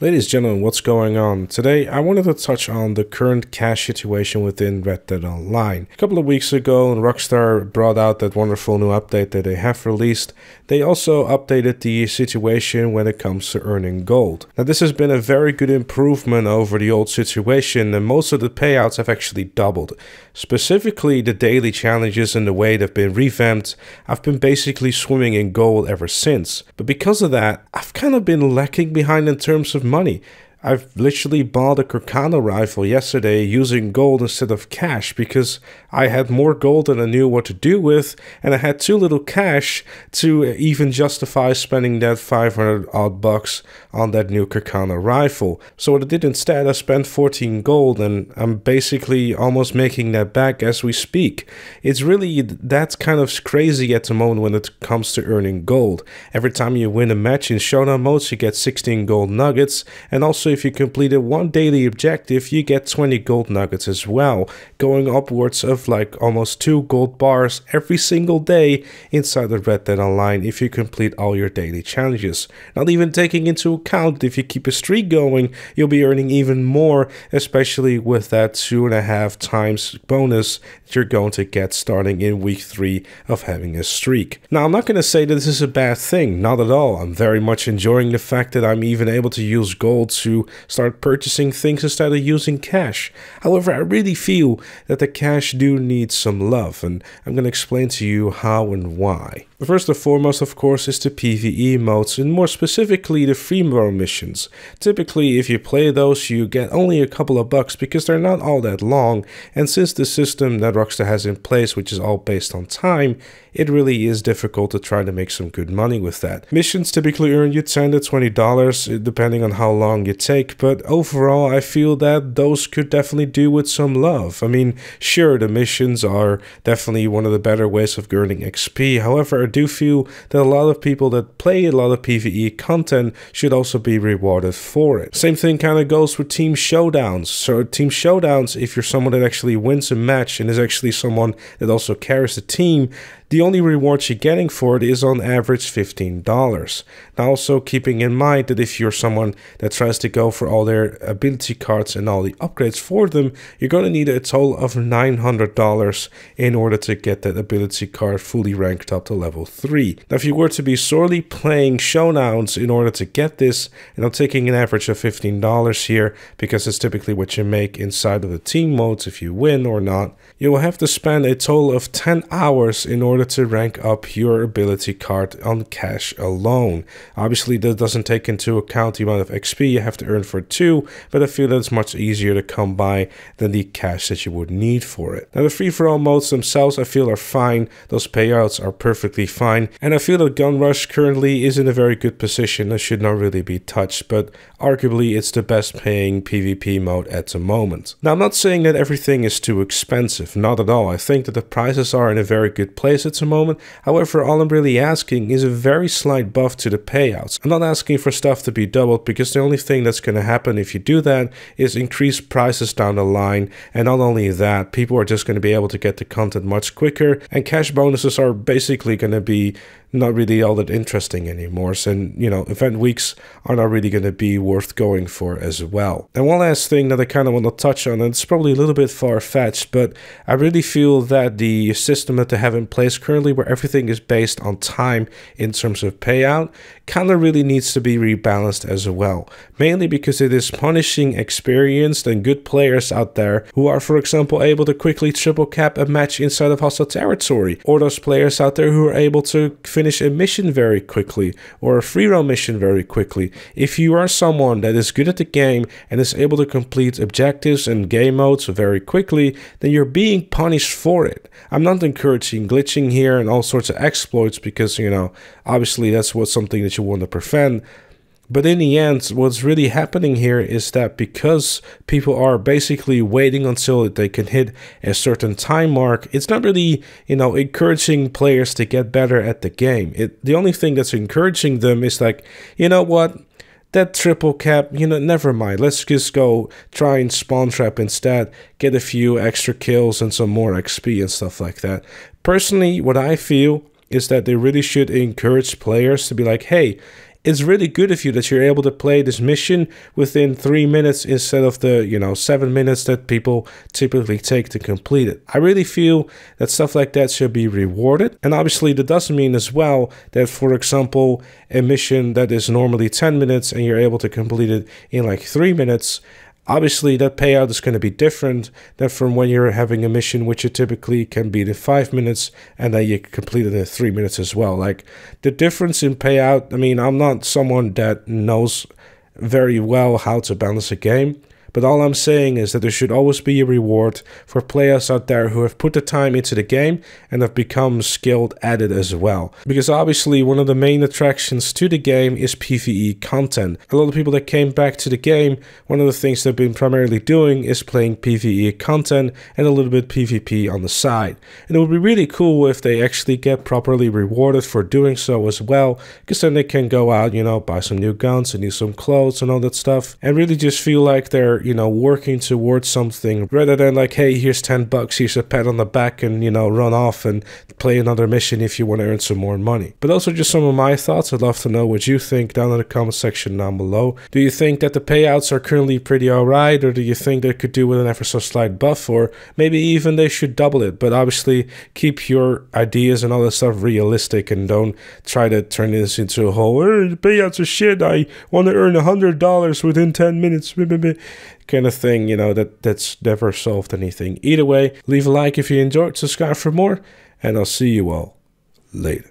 Ladies and gentlemen, what's going on? Today I wanted to touch on the current cash situation within Red Dead Online. A couple of weeks ago, Rockstar brought out that wonderful new update that they have released, they also updated the situation when it comes to earning gold. Now this has been a very good improvement over the old situation and most of the payouts have actually doubled. Specifically, the daily challenges and the way they've been revamped, I've been basically swimming in gold ever since. But because of that, I've kind of been lacking behind in terms of money. I've literally bought a Carcano rifle yesterday using gold instead of cash because I had more gold than I knew what to do with, and I had too little cash to even justify spending that 500 odd bucks on that new Carcano rifle. So what I did instead, I spent 14 gold, and I'm basically almost making that back as we speak. It's really that's kind of crazy at the moment when it comes to earning gold. Every time you win a match in Showdown modes, you get 16 gold nuggets, and also, if you completed one daily objective, you get 20 gold nuggets as well, going upwards of like almost 2 gold bars every single day inside the Red Dead Online if you complete all your daily challenges. Not even taking into account if you keep a streak going, you'll be earning even more, especially with that 2.5 times bonus that you're going to get starting in week 3 of having a streak. Now, I'm not going to say that this is a bad thing, not at all. I'm very much enjoying the fact that I'm even able to use gold to start purchasing things instead of using cash. However, I really feel that the cash do need some love, and I'm going to explain to you how and why. First and foremost, of course, is the PvE modes, and more specifically the free mode missions. Typically, if you play those, you get only a couple of bucks because they're not all that long, and since the system that Rockstar has in place, which is all based on time, it really is difficult to try to make some good money with that. Missions typically earn you 10 to $20 eh, depending on how long you take, but overall I feel that those could definitely do with some love. I mean, sure, the missions are definitely one of the better ways of earning XP, however, do feel that a lot of people that play a lot of PvE content should also be rewarded for it. Same thing kind of goes with team showdowns. So team showdowns, if you're someone that actually wins a match and is actually someone that also carries the team, the only reward you're getting for it is on average $15. Now also keeping in mind that if you're someone that tries to go for all their ability cards and all the upgrades for them, you're going to need a total of $900 in order to get that ability card fully ranked up to level 3. Now if you were to be sorely playing showdowns in order to get this, and I'm taking an average of $15 here because it's typically what you make inside of the team modes if you win or not, you will have to spend a total of 10 hours in order to rank up your ability card on cash alone. Obviously, that doesn't take into account the amount of XP you have to earn for two, but I feel that it's much easier to come by than the cash that you would need for it. Now, the free-for-all modes themselves I feel are fine. Those payouts are perfectly fine, and I feel that Gun Rush currently is in a very good position and should not really be touched, but arguably it's the best paying PvP mode at the moment. Now, I'm not saying that everything is too expensive, not at all. I think that the prices are in a very good place at the moment. However, all I'm really asking is a very slight buff to the payouts. I'm not asking for stuff to be doubled because the only thing that's going to happen if you do that is increase prices down the line. And not only that, people are just going to be able to get the content much quicker and cash bonuses are basically going to be not really all that interesting anymore. So, you know, event weeks are not really going to be worth going for as well. And one last thing that I kind of want to touch on, and it's probably a little bit far fetched, but I really feel that the system that they have in place currently, where everything is based on time in terms of payout, kind of really needs to be rebalanced as well. Mainly because it is punishing experienced and good players out there who are, for example, able to quickly triple cap a match inside of hostile territory, or those players out there who are able to finish a mission very quickly or a free roam mission very quickly. If you are someone that is good at the game and is able to complete objectives and game modes very quickly, then you're being punished for it. I'm not encouraging glitching here and all sorts of exploits because, you know, obviously that's what something that you want to prevent. But in the end, what's really happening here is that because people are basically waiting until they can hit a certain time mark, it's not really, you know, encouraging players to get better at the game. It the only thing that's encouraging them is like, you know what? That triple cap, you know, never mind. Let's just go try and spawn trap instead, get a few extra kills and some more XP and stuff like that. Personally, what I feel is that they really should encourage players to be like, hey, it's really good of you that you're able to play this mission within three minutes instead of the, you know, seven minutes that people typically take to complete it. I really feel that stuff like that should be rewarded. And obviously, that doesn't mean as well that, for example, a mission that is normally 10 minutes and you're able to complete it in like three minutes Obviously, that payout is going to be different than from when you're having a mission, which you typically can beat in five minutes and then you complete it in three minutes as well. Like the difference in payout, I mean, I'm not someone that knows very well how to balance a game. But all I'm saying is that there should always be a reward for players out there who have put the time into the game and have become skilled at it as well. Because obviously one of the main attractions to the game is PvE content. A lot of people that came back to the game, one of the things they've been primarily doing is playing PvE content and a little bit PvP on the side. And it would be really cool if they actually get properly rewarded for doing so as well, because then they can go out, you know, buy some new guns and use some clothes and all that stuff, and really just feel like they're you know, working towards something rather than like, hey, here's 10 bucks, here's a pat on the back, and, you know, run off and play another mission if you want to earn some more money. But those are just some of my thoughts. I'd love to know what you think down in the comment section down below. Do you think that the payouts are currently pretty alright, or do you think they could do with an ever so slight buff, or maybe even they should double it? But obviously, keep your ideas and all that stuff realistic and don't try to turn this into a whole, the payouts are shit, I want to earn a $100 within 10 minutes kind of thing, you know, that that's never solved anything. Either way, leave a like if you enjoyed, subscribe for more, and I'll see you all later.